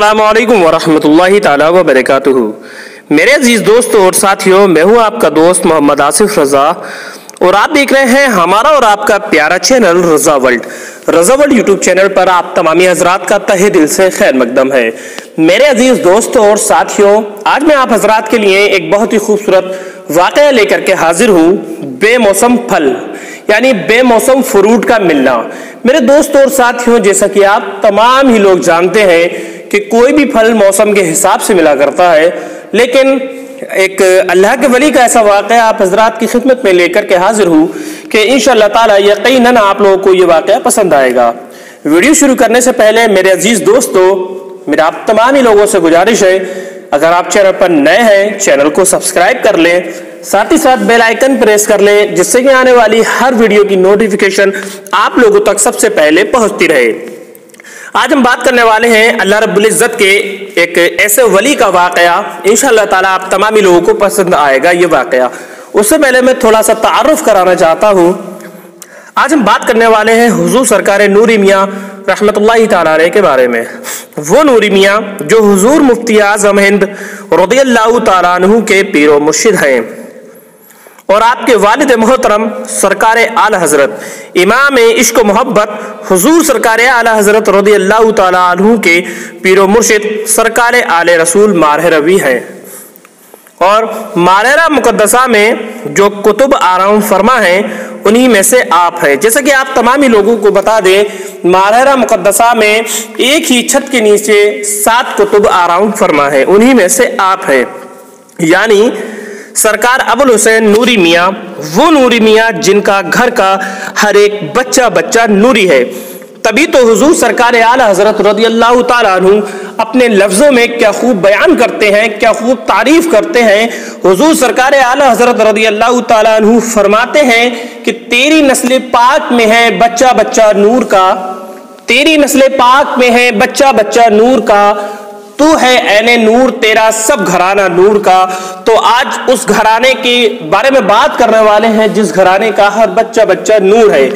السلام علیکم ورحمۃ اللہ تعالی وبرکاتہ۔ میرے عزیز دوستوں اور ساتھیوں میں ہوں آپ کا دوست محمد آصف رضا اور آپ دیکھ رہے ہیں ہمارا اور آپ کا پیارا channel Raza world. Raza world YouTube channel پر آپ تمامی حضرات کا تہ دل سے خیر مقدم ہے۔ میرے عزیز دوستوں اور ساتھیوں آج میں آپ حضرات کے لیے ایک بہت ہی خوبصورت واقعہ لے کر کے حاضر ہوں، بے موسم پھل یعنی بے موسم فروٹ کا ملنا۔ میرے دوست اور ساتھیوں جیسا کہ آپ تمام ہی لوگ جانتے ہیں کہ کوئی بھی پھل موسم کے حساب سے ملا کرتا ہے، لیکن ایک اللہ کے ولی کا ایسا واقعہ آپ حضرات کی خدمت میں لے کر کے حاضر ہوں کہ انشاءاللہ تعالی یقیناً آپ لوگوں کو یہ واقعہ پسند آئے گا۔ ویڈیو شروع کرنے سے پہلے میرے عزیز دوستو میرا آپ تمام ہی لوگوں سے گزارش ہے، اگر آپ چینل پر نئے ہیں، چینل کو سبسکرائب کر لیں، ساتھ ہی ساتھ بیل آئیکن پریس کر لیں، جس سے کہ آنے والی ہر ویڈیو کی نوٹیفیکیشن آپ لوگوں تک سب سے پہلے پہنچتی رہے۔ آج ہم بات کرنے والے ہیں اللہ رب العزت کے ایک ایسے ولی کا واقعہ۔ انشاءاللہ تعالیٰ آپ تمامی لوگوں کو پسند آئے گا یہ واقعہ۔ اس سے پہلے میں تھوڑا سا تعارف کرانا چاہتا ہوں۔ آج ہم بات کرنے والے ہیں حضور سرکار نوری میاں رحمت اللہ تعالیٰ علیہ کے بارے میں۔ وہ نوری میاں جو حضور مفتی اعظم ہند رضی اللہ تعالیٰ عنہ کے پیر و مرشد ہیں۔ اور آپ کے والد محترم سرکار اعلی حضرت، امام عشق و محبت، حضور سرکار اعلی حضرت رضی اللہ تعالیٰ عنہ کے پیر و مرشد سرکار آل رسول مارہ روی ہیں۔ اور مارہ مقدسہ میں جو کتب آرام فرما ہیں، انہی میں سے آپ ہیں۔ جیسا کہ آپ تمامی لوگوں کو بتا دیں مارہ مقدسہ میں ایک ہی چھت کے نیچے سات کتب آرام فرما ہیں، انہی میں سے آپ ہیں۔ یعنی سرکار ابو الحسین نوری میاں، وہ نوری میاں جن کا گھر کا ہر ایک بچہ بچہ نوری ہے۔ تبھی تو حضور سرکار اعلی حضرت رضی اللہ تعالیٰ عنہ اپنے لفظوں میں کیا خوب بیان کرتے ہیں، کیا خوب تعریف کرتے ہیں۔ حضور سرکار اعلی حضرت رضی اللہ تعالیٰ عنہ فرماتے ہیں کہ تیری نسل پاک میں ہے بچہ بچہ نور کا، تیری نسل پاک میں ہے بچہ بچہ نور کا۔ تو ہے این نور، تیرا سب گھرانہ نور کا۔ تو آج اس گھرانے کے بارے میں بات کرنے والے ہیں جس گھرانے کا ہر بچہ بچہ نور ہے۔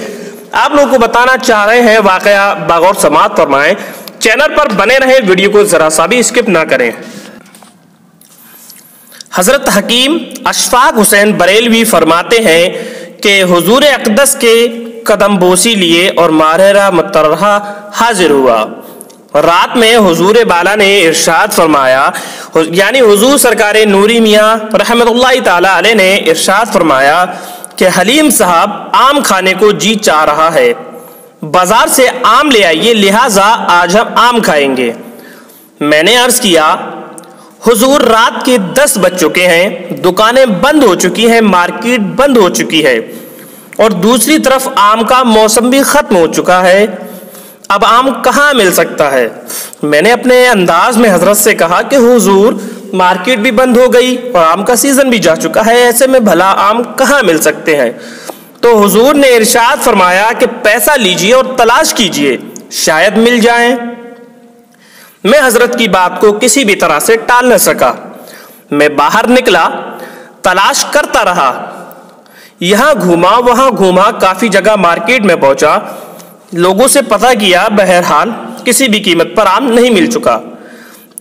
آپ لوگوں کو بتانا چاہ رہے ہیں، واقعہ باغور سماعت فرمائیں۔ چینل پر بنے رہے ویڈیو کو ذرا سا بھی اسکپ نہ کریں۔ حضرت حکیم اشفاق حسین بریلوی فرماتے ہیں کہ حضور اقدس کے قدم بوسی لیے اور مارہرہ مترہ حاضر ہوا۔ رات میں حضور بالا نے ارشاد فرمایا یعنی حضور سرکار نوری میاں رحمت اللہ تعالی علیہ نے ارشاد فرمایا کہ حلیم صاحب آم کھانے کو جی چاہ رہا ہے، بازار سے آم لے آئیے، لہٰذا آج ہم آم کھائیں گے۔ میں نے عرض کیا، حضور رات کے دس بج چکے ہیں، دکانیں بند ہو چکی ہیں، مارکیٹ بند ہو چکی ہے اور دوسری طرف آم کا موسم بھی ختم ہو چکا ہے۔ اب آم کہاں مل سکتا ہے؟ میں نے اپنے انداز میں حضرت سے کہا کہ حضور مارکیٹ بھی بند ہو گئی اور آم کا سیزن بھی جا چکا ہے، ایسے میں بھلا آم کہاں مل سکتے ہیں؟ تو حضور نے ارشاد فرمایا کہ پیسہ لیجیے اور تلاش کیجیے، شاید مل جائیں۔ میں حضرت کی بات کو کسی بھی طرح سے ٹال نہ سکا۔ میں باہر نکلا، تلاش کرتا رہا۔ یہاں گھوما، وہاں گھوما، کافی جگہ مارکیٹ میں پہنچا۔ لوگوں سے پتہ کیا بہرحال کسی بھی قیمت پر آم نہیں مل چکا۔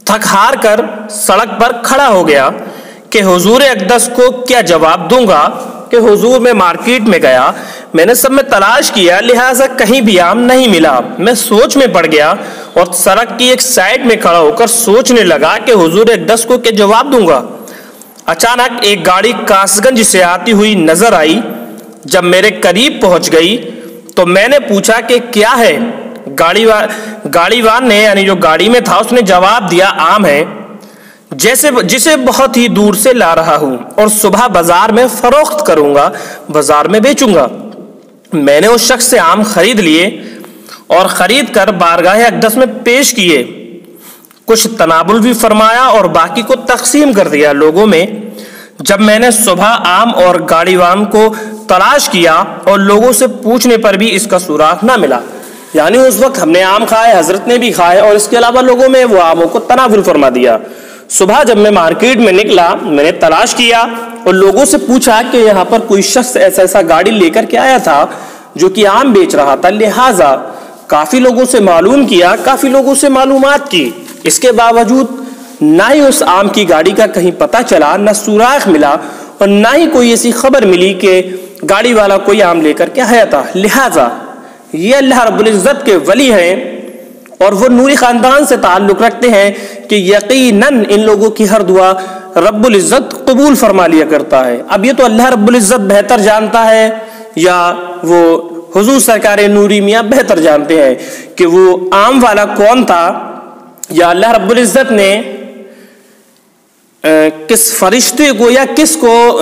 تھک ہار کر سڑک پر کھڑا ہو گیا کہ حضور اقدس کو کیا جواب دوں گا کہ حضور میں مارکیٹ میں گیا، میں نے سب میں تلاش کیا، لہٰذا کہیں بھی آم نہیں ملا۔ میں سوچ میں پڑ گیا اور سڑک کی ایک سائڈ میں کھڑا ہو کر سوچنے لگا کہ حضور اقدس کو کیا جواب دوں گا۔ اچانک ایک گاڑی کاسگنج سے آتی ہوئی نظر آئی۔ جب میرے قریب پہنچ گئی تو میں نے پوچھا کہ کیا ہے؟ گاڑی گاڑی وان نے یعنی جو گاڑی میں تھا، اس نے جواب دیا، عام ہے۔ جیسے، جسے بہت ہی دور سے لا رہا ہوں اور صبح بازار میں فروخت کروں گا، بازار میں بیچوں گا۔ میں نے اس شخص سے آم خرید لیے اور خرید کر بارگاہ اقدس میں پیش کیے۔ کچھ تنابل بھی فرمایا اور باقی کو تقسیم کر دیا۔ لوگوں میں جب میں نے صبح آم اور گاڑی وام کو تلاش کیا اور لوگوں سے پوچھنے پر بھی اس کا سوراخ نہ ملا۔ یعنی اس وقت ہم نے آم کھائے، حضرت نے بھی کھائے اور اس کے علاوہ لوگوں میں وہ آموں کو تناول فرما دیا۔ صبح جب میں مارکیٹ میں نکلا، میں نے تلاش کیا اور لوگوں سے پوچھا کہ یہاں پر کوئی شخص ایسا ایسا گاڑی لے کر کے آیا تھا جو کہ آم بیچ رہا تھا۔ لہٰذا کافی لوگوں سے معلوم کیا، کافی لوگوں سے معلومات کی۔ اس کے باوجود نہ ہی اس آم کی گاڑی کا کہیں پتہ چلا، نہ سوراخ ملا اور نہ ہی کوئی ایسی خبر ملی کہ گاڑی والا کوئی آم لے کر کے آیا تھا۔ لہٰذا یہ اللہ رب العزت کے ولی ہیں اور وہ نوری خاندان سے تعلق رکھتے ہیں کہ یقیناً ان لوگوں کی ہر دعا رب العزت قبول فرما لیا کرتا ہے۔ اب یہ تو اللہ رب العزت بہتر جانتا ہے یا وہ حضور سرکار نوری میاں بہتر جانتے ہیں کہ وہ عام والا کون تھا یا اللہ رب العزت نے کس فرشتے کو یا کس کو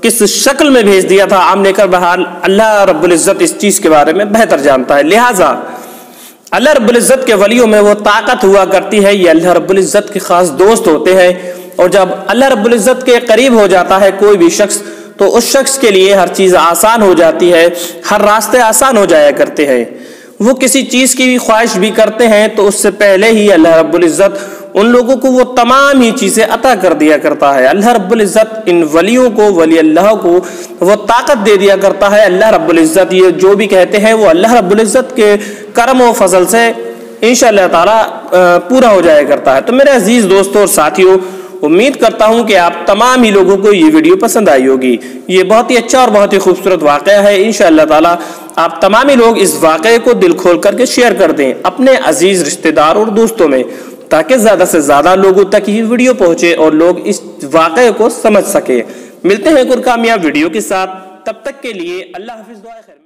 کس شکل میں بھیج دیا تھا عام لے کر بہرحال اللہ رب العزت اس چیز کے بارے میں بہتر جانتا ہے۔ لہٰذا اللہ رب العزت کے ولیوں میں وہ طاقت ہوا کرتی ہے، یہ اللہ رب العزت کے خاص دوست ہوتے ہیں۔ اور جب اللہ رب العزت کے قریب ہو جاتا ہے کوئی بھی شخص، تو اس شخص کے لیے ہر چیز آسان ہو جاتی ہے، ہر راستے آسان ہو جایا کرتے ہیں۔ وہ کسی چیز کی بھی خواہش بھی کرتے ہیں، تو اس سے پہلے ہی اللہ رب العزت ان لوگوں کو وہ تمام ہی چیزیں عطا کر دیا کرتا ہے۔ اللہ رب العزت ان ولیوں کو، ولی اللہ کو وہ طاقت دے دیا کرتا ہے۔ اللہ رب العزت یہ جو بھی کہتے ہیں، وہ اللہ رب العزت کے کرم و فضل سے انشاءاللہ اللہ تعالیٰ پورا ہو جایا کرتا ہے۔ تو میرے عزیز دوستوں اور ساتھیوں امید کرتا ہوں کہ آپ تمام ہی لوگوں کو یہ ویڈیو پسند آئی ہوگی۔ یہ بہت ہی اچھا اور بہت ہی خوبصورت واقعہ ہے۔ انشاءاللہ تعالی آپ تمام ہی لوگ اس واقعے کو دل کھول کر کے شیئر کر دیں اپنے عزیز رشتہ دار اور دوستوں میں۔ تاکہ زیادہ سے زیادہ لوگوں تک یہ ویڈیو پہنچے اور لوگ اس واقعے کو سمجھ سکے۔ ملتے ہیں کر کامیاب ویڈیو کے ساتھ۔ تب تک کے لیے اللہ حافظ دعا خیر۔